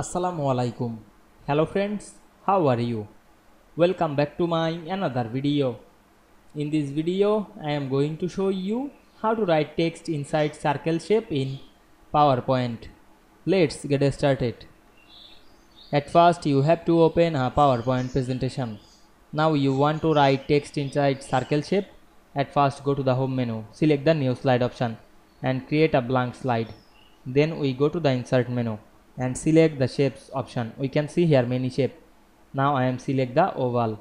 Assalamu alaikum. Hello friends, how are you? Welcome back to my another video. In this video, I am going to show you how to write text inside circle shape in PowerPoint. Let's get started. At first, you have to open a PowerPoint presentation. Now you want to write text inside circle shape. At first, go to the home menu, select the new slide option and create a blank slide. Then we go to the insert menu and select the shapes option. We can see here many shape. Now i am select the oval.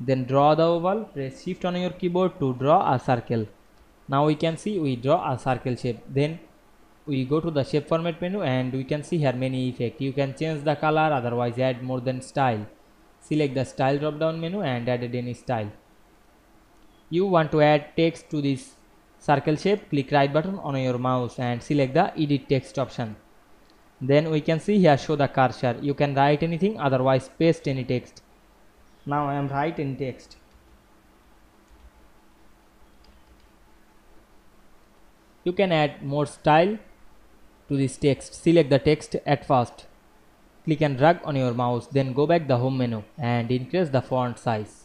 Then draw the oval. Press shift on your keyboard to draw a circle. Now we can see we draw a circle shape. Then we go to the shape format menu and we can see here many effect. You can change the color otherwise add more than style. Select the style drop down menu and add any style. You want to add text to this circle shape click right button on your mouse and select the edit text option then we can see here show the cursor you can write anything otherwise paste any text. Now i am writing text. You can add more style to this text. Select the text at first. Click and drag on your mouse then go back the home menu and increase the font size.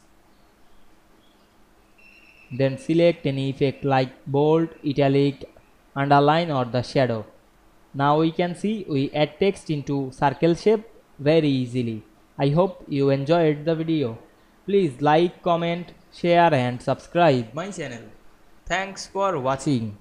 Then select any effect like bold italic underline or the shadow now we can see we add text into circle shape very easily. I hope you enjoyed the video. Please like, comment, share and subscribe my channel. Thanks for watching.